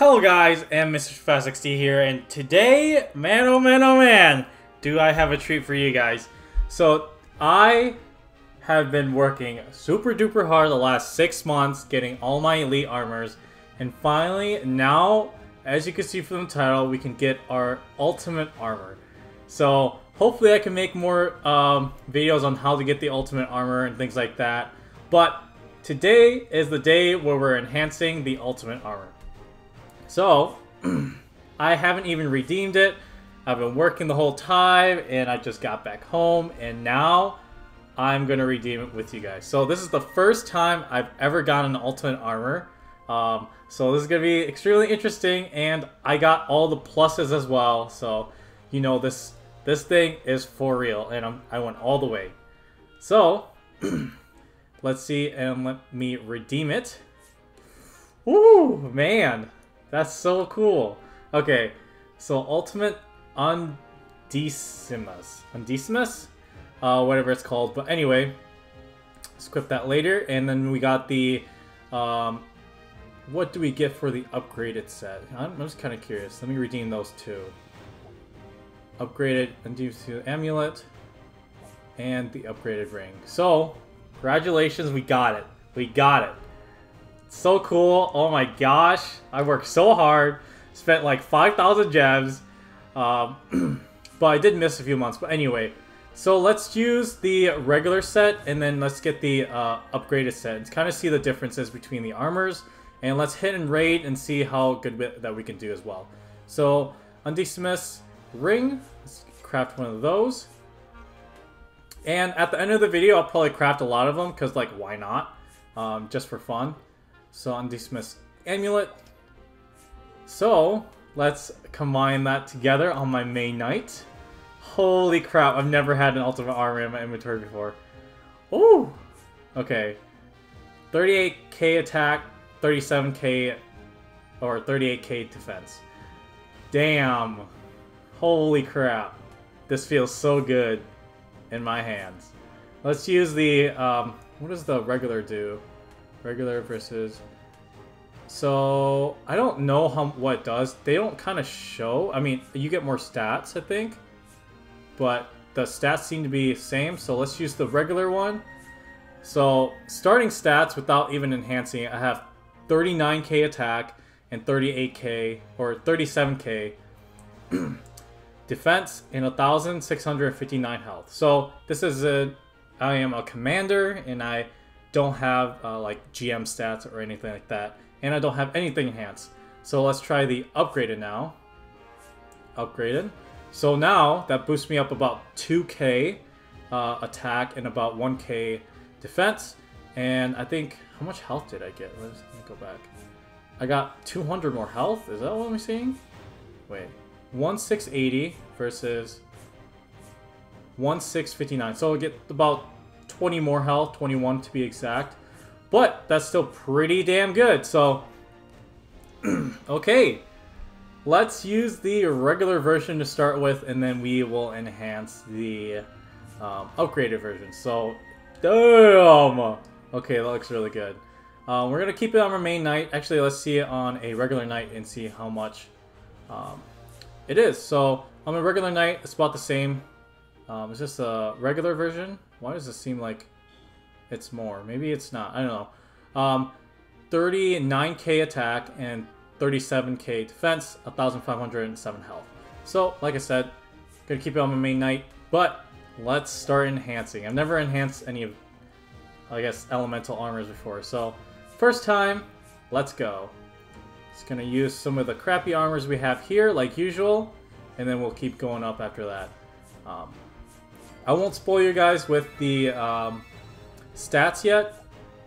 Hello guys, and Mr. FastXD here, and today, man oh man oh man, do I have a treat for you guys. So, I have been working super duper hard the last six months, getting all my elite armors, and finally, now, as you can see from the title, we can get our ultimate armor. So, hopefully I can make more um, videos on how to get the ultimate armor and things like that, but today is the day where we're enhancing the ultimate armor. So, I haven't even redeemed it. I've been working the whole time, and I just got back home, and now I'm going to redeem it with you guys. So this is the first time I've ever gotten an Ultimate Armor. Um, so this is going to be extremely interesting, and I got all the pluses as well. So, you know, this this thing is for real, and I'm, I went all the way. So, let's see, and let me redeem it. Ooh, man. That's so cool. Okay, so Ultimate Undecimus. Undecimus? Uh, whatever it's called. But anyway, let's equip that later. And then we got the... Um, what do we get for the upgraded set? I'm, I'm just kind of curious. Let me redeem those two. Upgraded Undecimus Amulet and the upgraded ring. So, congratulations, we got it. We got it. So cool. Oh my gosh. I worked so hard. Spent like 5,000 gems. Um, but I did miss a few months. But anyway. So let's use the regular set and then let's get the uh, upgraded set. And kind of see the differences between the armors. And let's hit and raid and see how good that we can do as well. So, Undecimus Ring. Let's craft one of those. And at the end of the video, I'll probably craft a lot of them because, like, why not? Um, just for fun. So Undecimus Amulet. So, let's combine that together on my main knight. Holy crap, I've never had an ultimate armor in my inventory before. Ooh! Okay. 38k attack, 37k, or 38k defense. Damn. Holy crap. This feels so good in my hands. Let's use the, um, what does the regular do? Regular versus... So, I don't know how what does. They don't kind of show. I mean, you get more stats, I think. But the stats seem to be the same, so let's use the regular one. So, starting stats without even enhancing I have 39k attack and 38k, or 37k defense and 1,659 health. So, this is a... I am a commander, and I don't have uh, like GM stats or anything like that. And I don't have anything enhanced. So let's try the upgraded now. Upgraded. So now that boosts me up about 2k uh, attack and about 1k defense. And I think, how much health did I get? Let's, me go back. I got 200 more health. Is that what I'm seeing? Wait. 1680 versus 1659. So I get about 20 more health, 21 to be exact. But that's still pretty damn good, so... okay. Let's use the regular version to start with, and then we will enhance the um, upgraded version. So, damn! Okay, that looks really good. Uh, we're going to keep it on our main knight. Actually, let's see it on a regular knight and see how much um, it is. So, on a regular knight, it's about the same. Um, it's just a regular version. Why does this seem like it's more? Maybe it's not. I don't know. Um, 39k attack and 37k defense, 1507 health. So, like I said, gonna keep it on my main knight, but let's start enhancing. I've never enhanced any of, I guess, elemental armors before. So, first time, let's go. Just gonna use some of the crappy armors we have here, like usual, and then we'll keep going up after that. Um, I won't spoil you guys with the um, stats yet.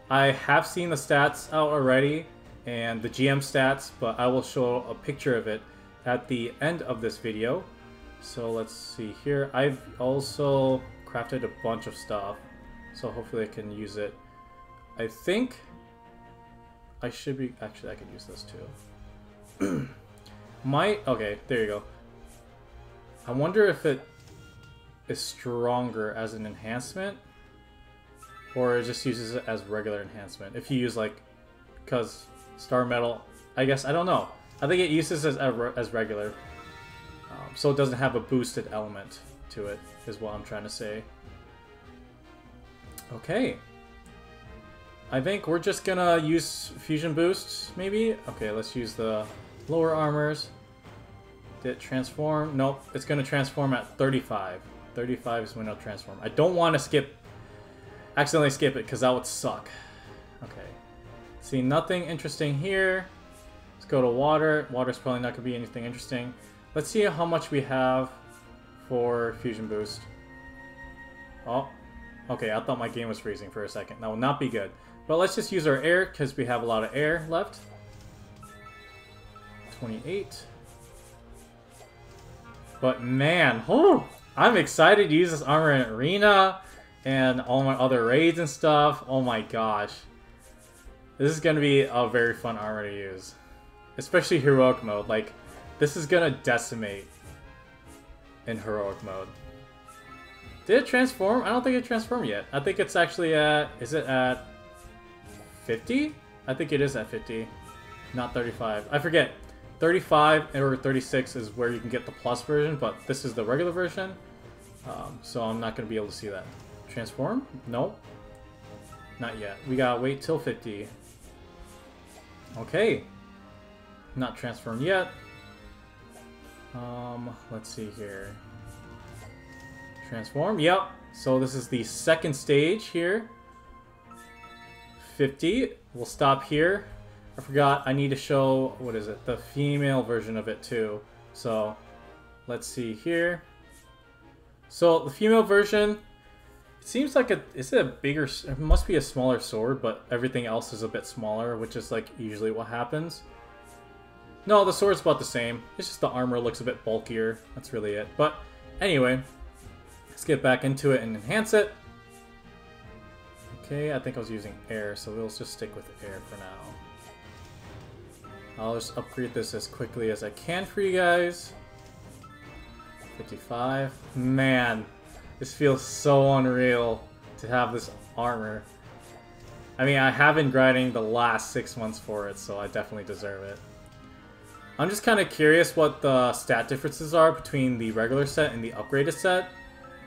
I have seen the stats out already and the GM stats, but I will show a picture of it at the end of this video. So let's see here. I've also crafted a bunch of stuff, so hopefully I can use it. I think I should be... Actually, I could use this too. My... Okay, there you go. I wonder if it is stronger as an enhancement or it just uses it as regular enhancement if you use like because star metal I guess I don't know I think it uses as, as regular. Um, so it doesn't have a boosted element to it, is what I'm trying to say. Okay. I think we're just gonna use fusion boosts, maybe? Okay, let's use the lower armors. Did it transform? Nope, it's gonna transform at 35. 35 is when it'll transform. I don't want to skip, accidentally skip it, because that would suck. Okay. See, nothing interesting here. Let's go to water. Water's probably not gonna be anything interesting. Let's see how much we have for fusion boost. Oh, okay, I thought my game was freezing for a second. That will not be good. But let's just use our air, because we have a lot of air left. 28. But man, oh, I'm excited to use this armor in Arena and all my other raids and stuff. Oh my gosh. This is going to be a very fun armor to use. Especially heroic mode. Like, this is going to decimate in heroic mode. Did it transform? I don't think it transformed yet. I think it's actually at... Is it at 50? I think it is at 50. Not 35. I forget. 35 or 36 is where you can get the plus version, but this is the regular version. Um, so I'm not going to be able to see that. Transform? Nope. Not yet. We gotta wait till 50. Okay. Not transformed yet. Um, let's see here. Transform, yep. So this is the second stage here. 50. We'll stop here. I forgot I need to show, what is it, the female version of it too. So, let's see here. So, the female version, it seems like a, is it a bigger, it must be a smaller sword, but everything else is a bit smaller, which is like usually what happens. No, the sword's about the same. It's just the armor looks a bit bulkier. That's really it. But anyway, let's get back into it and enhance it. Okay, I think I was using air, so we'll just stick with air for now. I'll just upgrade this as quickly as I can for you guys. 55. Man, this feels so unreal to have this armor. I mean, I have been grinding the last six months for it, so I definitely deserve it. I'm just kind of curious what the stat differences are between the regular set and the upgraded set.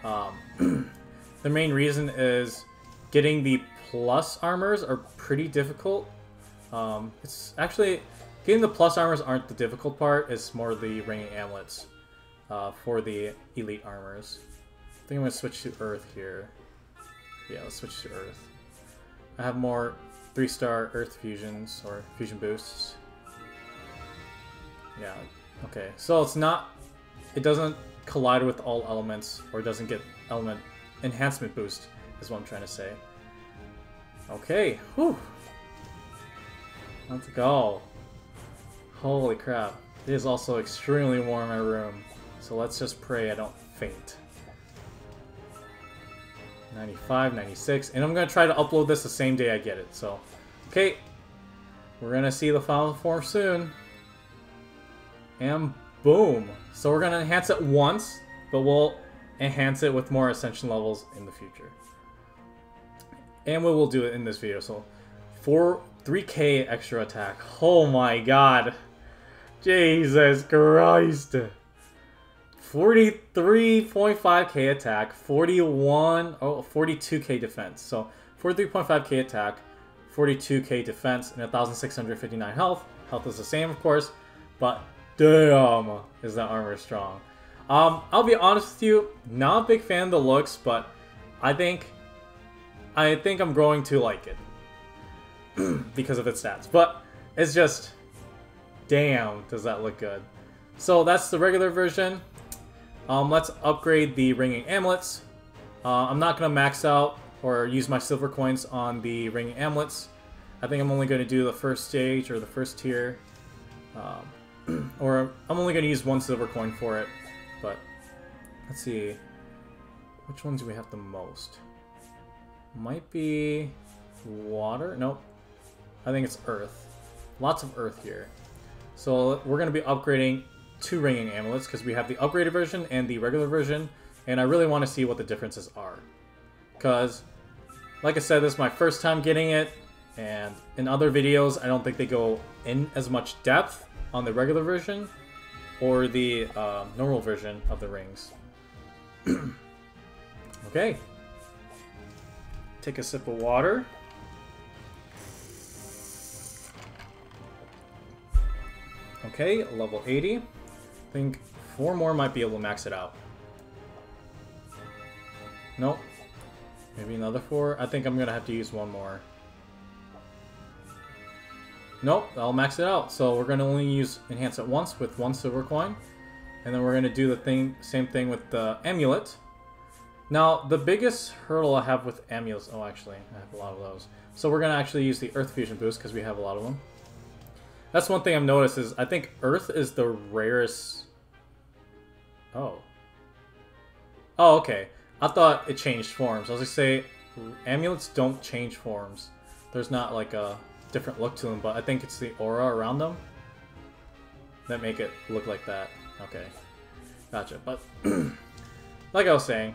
Um, the main reason is getting the plus armors are pretty difficult. Um, it's actually Getting the plus armors aren't the difficult part, it's more the ringing amulets uh, for the elite armors. I think I'm going to switch to Earth here. Yeah, let's switch to Earth. I have more 3-star Earth fusions, or fusion boosts. Yeah, okay. So it's not... It doesn't collide with all elements, or doesn't get element enhancement boost, is what I'm trying to say. Okay, whew. Let's go. Holy crap. It is also extremely warm in my room, so let's just pray I don't faint. 95, 96, and I'm going to try to upload this the same day I get it, so... Okay, we're going to see the final form soon. And boom! So we're going to enhance it once, but we'll enhance it with more ascension levels in the future. And we will do it in this video, so... 4, 3k extra attack. Oh my god! Jesus Christ. 43.5k attack, 41, oh, 42k defense. So 43.5k attack, 42k defense, and 1,659 health. Health is the same, of course, but damn, is that armor strong. Um, I'll be honest with you, not a big fan of the looks, but I think, I think I'm growing to like it because of its stats. But it's just, Damn, does that look good. So that's the regular version. Um, let's upgrade the ringing amulets. Uh, I'm not going to max out or use my silver coins on the ringing amulets. I think I'm only going to do the first stage or the first tier. Um, or I'm only going to use one silver coin for it. But let's see. Which ones do we have the most? Might be water? Nope. I think it's earth. Lots of earth here. So we're going to be upgrading two ringing amulets because we have the upgraded version and the regular version. And I really want to see what the differences are. Because, like I said, this is my first time getting it. And in other videos, I don't think they go in as much depth on the regular version or the uh, normal version of the rings. okay. Take a sip of water. Okay, level 80. I think four more might be able to max it out. Nope. Maybe another four? I think I'm gonna have to use one more. Nope, I'll max it out. So we're gonna only use enhance it once with one silver coin. And then we're gonna do the thing same thing with the amulet. Now, the biggest hurdle I have with amulets... Oh, actually, I have a lot of those. So we're gonna actually use the Earth Fusion boost because we have a lot of them. That's one thing I've noticed is I think Earth is the rarest... Oh. Oh, okay. I thought it changed forms. I was gonna say, amulets don't change forms. There's not like a different look to them, but I think it's the aura around them that make it look like that. Okay, gotcha. But like I was saying,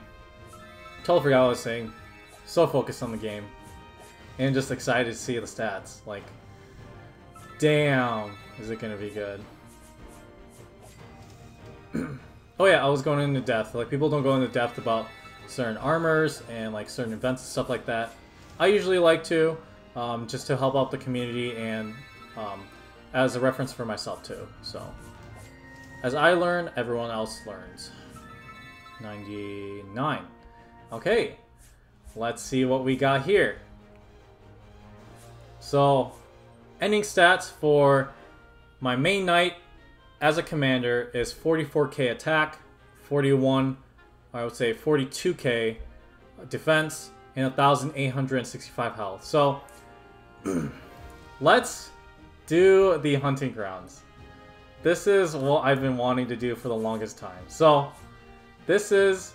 totally forgot what I was saying. So focused on the game, and just excited to see the stats. Like, damn, is it gonna be good? oh yeah, I was going into depth. Like people don't go into depth about certain armors and like certain events and stuff like that. I usually like to, um, just to help out the community and um, as a reference for myself too. So, as I learn, everyone else learns. 99. Okay, let's see what we got here. So, ending stats for my main knight as a commander is 44k attack, 41 I would say 42k defense and 1,865 health. So let's do the hunting grounds. This is what I've been wanting to do for the longest time. So this is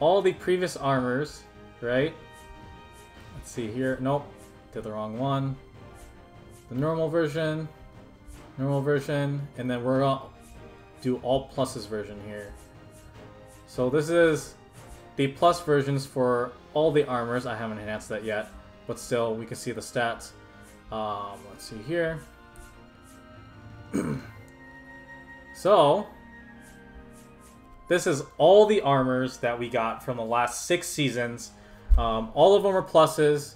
all the previous armors, right? Let's see here. Nope, did the wrong one. The normal version, normal version, and then we're gonna do all pluses version here. So this is the plus versions for all the armors. I haven't enhanced that yet, but still we can see the stats. Um, let's see here. so this is all the armors that we got from the last six seasons. Um, all of them are pluses,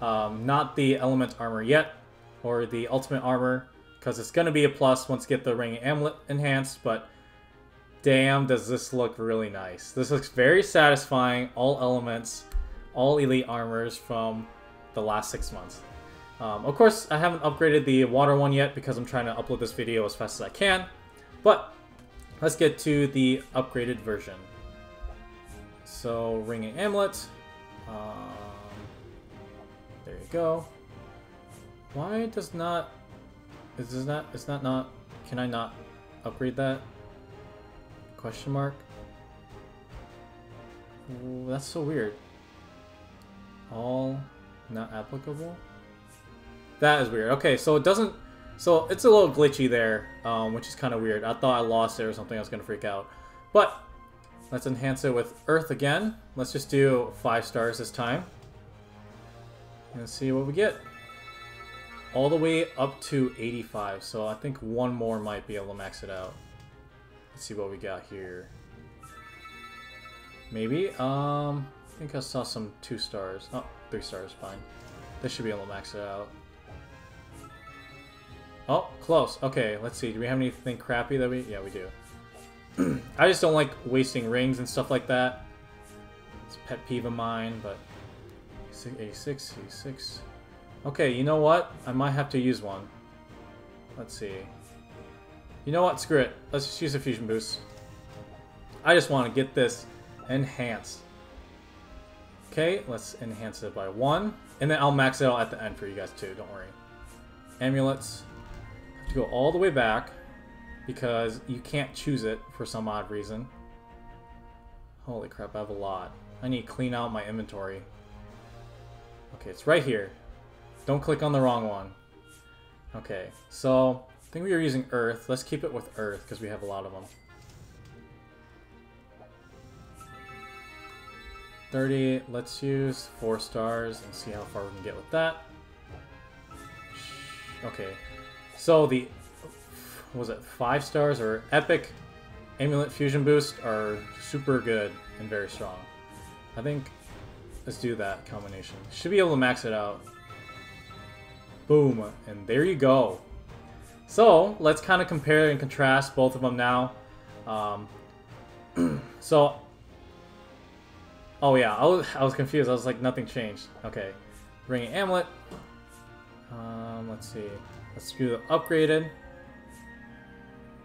um, not the element armor yet, or the ultimate armor, because it's going to be a plus once you get the ring amulet enhanced, but damn, does this look really nice. This looks very satisfying. All elements, all elite armors from the last six months. Um, of course, I haven't upgraded the water one yet because I'm trying to upload this video as fast as I can. But let's get to the upgraded version. So, ring and amulet. Um, there you go. Why does not... Is this not... It's not not... Can I not upgrade that? Question mark? Ooh, that's so weird. All not applicable? That is weird. Okay, so it doesn't... So it's a little glitchy there, um, which is kind of weird. I thought I lost it or something. I was going to freak out. But let's enhance it with Earth again. Let's just do 5 stars this time. And see what we get. All the way up to 85. So I think one more might be able to max it out. Let's see what we got here. Maybe? Um, I think I saw some two stars. Oh, three stars, fine. This should be able to max it out. Oh, close. Okay, let's see. Do we have anything crappy that we... Yeah, we do. I just don't like wasting rings and stuff like that. It's a pet peeve of mine, but... A6, A6... Okay, you know what? I might have to use one. Let's see. You know what? Screw it. Let's just use a fusion boost. I just want to get this enhanced. Okay, let's enhance it by one. And then I'll max it out at the end for you guys too, don't worry. Amulets. Have to go all the way back because you can't choose it for some odd reason. Holy crap, I have a lot. I need to clean out my inventory. Okay, it's right here. Don't click on the wrong one. Okay, so I think we are using Earth. Let's keep it with Earth, because we have a lot of them. 30, let's use 4 stars and see how far we can get with that. Okay, so the was it five stars or epic amulet fusion boost are super good and very strong. I think let's do that combination. Should be able to max it out. Boom, and there you go. So let's kind of compare and contrast both of them now. Um, so, oh yeah, I was, I was confused. I was like, nothing changed. Okay, bringing amulet. Um, let's see. Let's do the upgraded.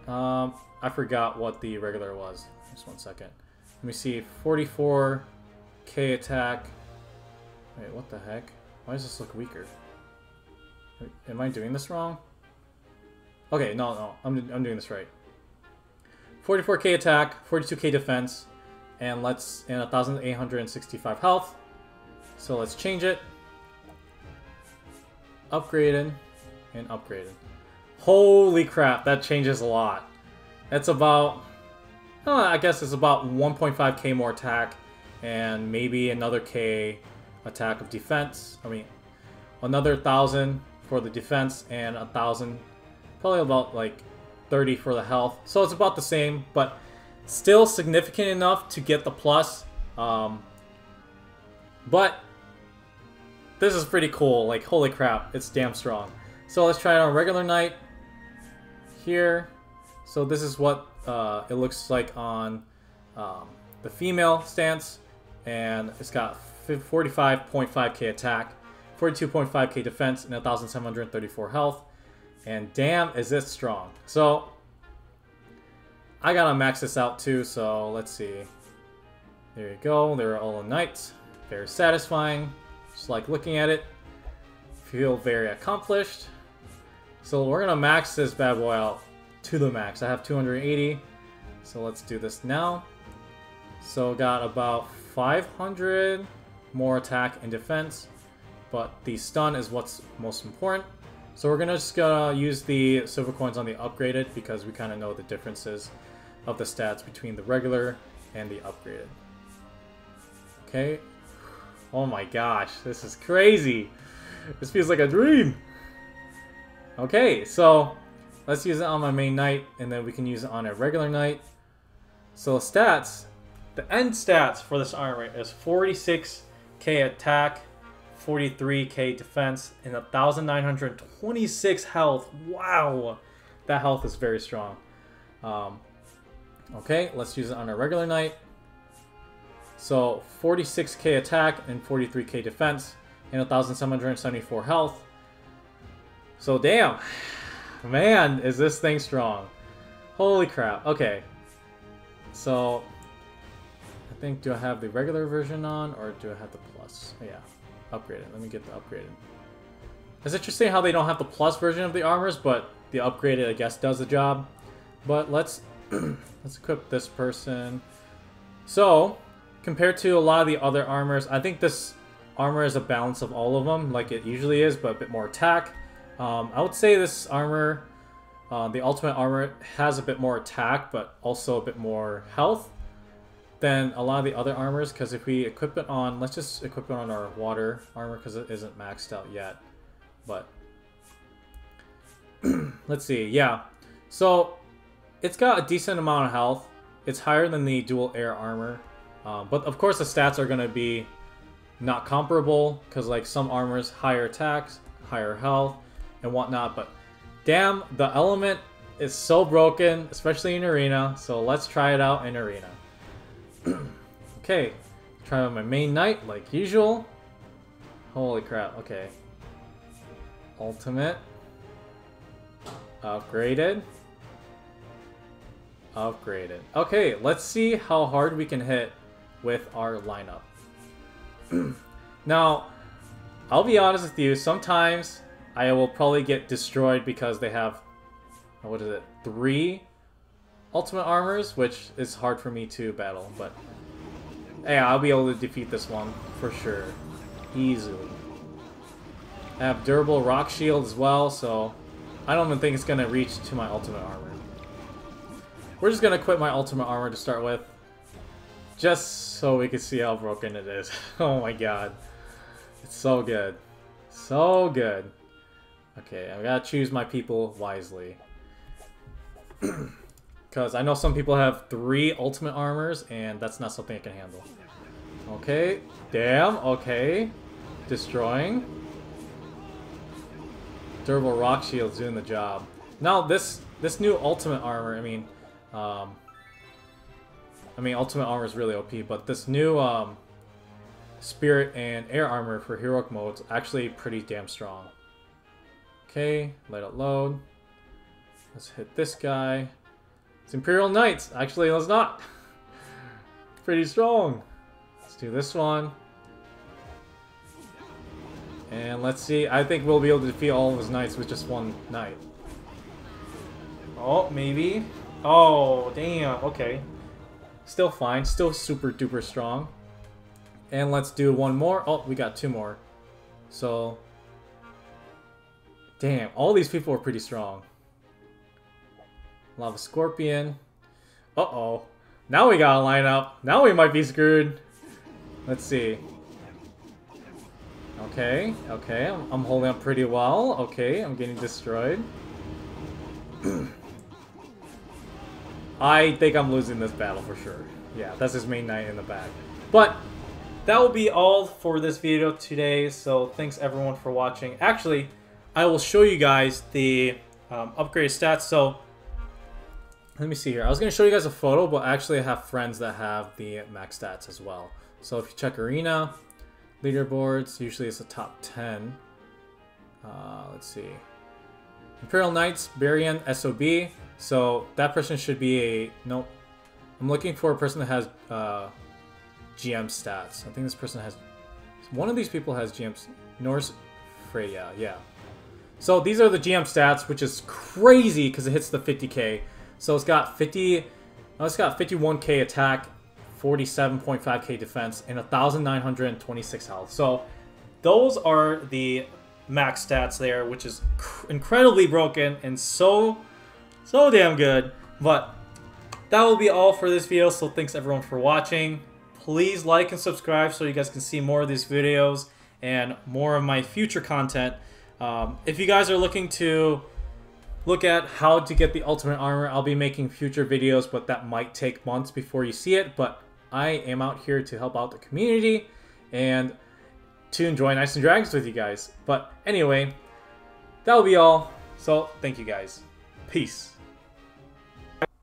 Um, I forgot what the regular was. Just one second. Let me see. 44k attack. Wait, what the heck? Why does this look weaker? Am I doing this wrong? Okay, no, no. I'm, I'm doing this right. 44k attack, 42k defense, and let's and 1865 health. So let's change it. Upgraded and upgraded. Holy crap, that changes a lot. That's about, oh, I guess it's about 1.5k more attack and maybe another k attack of defense. I mean, another thousand for the defense and a thousand, probably about like 30 for the health. So it's about the same, but still significant enough to get the plus. Um, but this is pretty cool. Like, holy crap, it's damn strong. So let's try it on regular knight here. So this is what uh, it looks like on um, the female stance. And it's got 45.5k attack, 42.5k defense, and 1,734 health. And damn, is this strong. So, I gotta max this out too, so let's see. There you go, they're all knights. Very satisfying. Just like looking at it. Feel very accomplished. So we're gonna max this bad boy out to the max. I have 280. So let's do this now. So got about 500 more attack and defense. But the stun is what's most important. So we're gonna just gonna use the silver coins on the upgraded because we kind of know the differences of the stats between the regular and the upgraded. Okay. Oh my gosh, this is crazy. This feels like a dream. Okay, so let's use it on my main knight, and then we can use it on a regular knight. So stats, the end stats for this armor is 46k attack, 43k defense, and 1,926 health. Wow! That health is very strong. Um, okay, let's use it on a regular knight. So 46k attack and 43k defense, and 1,774 health. So damn, man, is this thing strong. Holy crap. Okay. So, I think, do I have the regular version on, or do I have the plus? Yeah. Upgraded. Let me get the upgraded. It's interesting how they don't have the plus version of the armors, but the upgraded, I guess, does the job. But let's let's equip this person. So, compared to a lot of the other armors, I think this armor is a balance of all of them, like it usually is, but a bit more attack. Um, I would say this armor, uh, the ultimate armor, has a bit more attack, but also a bit more health than a lot of the other armors because if we equip it on, let's just equip it on our water armor because it isn't maxed out yet. But let's see, yeah. So it's got a decent amount of health. It's higher than the dual air armor. Um, but of course the stats are going to be not comparable because like some armors, higher attacks, higher health, and whatnot. But damn, the element is so broken, especially in arena. So let's try it out in arena. okay, try on my main knight like usual. Holy crap, okay. Ultimate. Upgraded. Upgraded. Okay, let's see how hard we can hit with our lineup. now, I'll be honest with you, sometimes I will probably get destroyed because they have, what is it, three ultimate armors, which is hard for me to battle, but yeah, I'll be able to defeat this one for sure. Easily. I have durable rock shield as well, so I don't even think it's going to reach to my ultimate armor. We're just going to quit my ultimate armor to start with. Just so we can see how broken it is. oh my god. It's so good. So good. Okay, I gotta choose my people wisely. Because I know some people have three ultimate armors, and that's not something I can handle. Okay, damn, okay. Destroying. Durable rock shields doing the job. Now this this new ultimate armor, I mean, um, I mean ultimate armor is really OP, but this new um, spirit and air armor for heroic modes actually pretty damn strong. Okay, let it load. Let's hit this guy. It's Imperial Knights. Actually, let's not. pretty strong. Let's do this one. And let's see. I think we'll be able to defeat all of his knights with just one knight. Oh, maybe. Oh, damn. Okay. Still fine. Still super duper strong. And let's do one more. Oh, we got two more. So... Damn, all these people are pretty strong. Lava Scorpion. Uh-oh. Now we gotta line up. Now we might be screwed. Let's see. Okay, okay, I'm, I'm holding up pretty well. Okay, I'm getting destroyed. I think I'm losing this battle for sure. Yeah, that's his main knight in the back. But that will be all for this video today. So thanks everyone for watching. Actually, I will show you guys the um, upgraded stats. So let me see here. I was going to show you guys a photo, but actually I have friends that have the max stats as well. So if you check Arena, leaderboards, usually it's the top 10. Uh, let's see. Imperial Knights, Barian, SOB. So that person should be a... Nope. I'm looking for a person that has uh, GM stats. I think this person has... One of these people has GMs. Norse Freya, yeah. So these are the GM stats, which is crazy because it hits the 50k. So it's got 50... Oh, it's got 51k attack, 47.5k defense, and 1,926 health. So those are the max stats there, which is incredibly broken and so so damn good. But that will be all for this video, so thanks everyone for watching. Please like and subscribe so you guys can see more of these videos and more of my future content. Um, if you guys are looking to look at how to get the ultimate armor, I'll be making future videos, but that might take months before you see it. But I am out here to help out the community and to enjoy Knights and Dragons with you guys. But anyway, that will be all. So thank you guys. Peace.